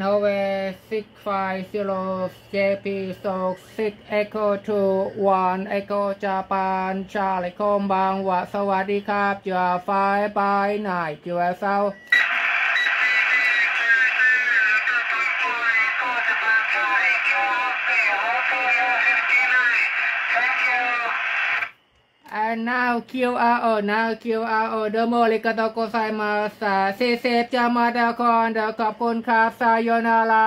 Norway six five zero JP Stock six Echo two one Echo Japan Charlie คมบางหวะสวัสดีครับจัวไฟบายนายจัวเศร้า And now QR now QR เดโมเลกาโตโกไซมาสาเซเซจามาดาคอนเดขอบคุณครับซายนารา